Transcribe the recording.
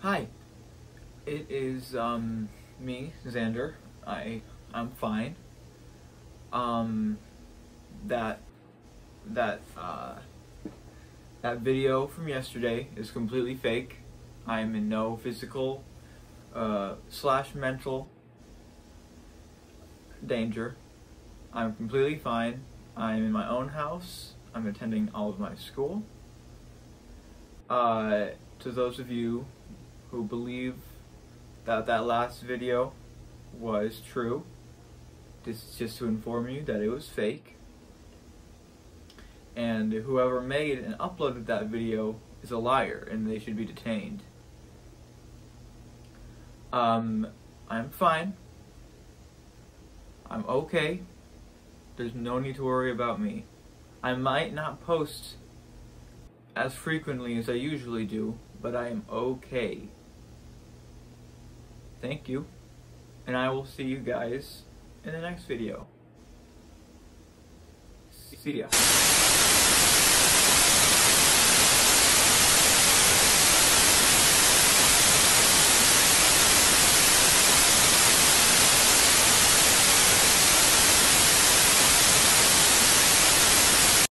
Hi. It is um me, Xander. I I'm fine. Um that that uh that video from yesterday is completely fake. I am in no physical uh slash mental danger. I'm completely fine. I'm in my own house. I'm attending all of my school. Uh, to those of you who believe that that last video was true, this is just to inform you that it was fake. And whoever made and uploaded that video is a liar and they should be detained. Um, I'm fine. I'm okay. There's no need to worry about me. I might not post as frequently as I usually do, but I am okay. Thank you, and I will see you guys in the next video. See ya.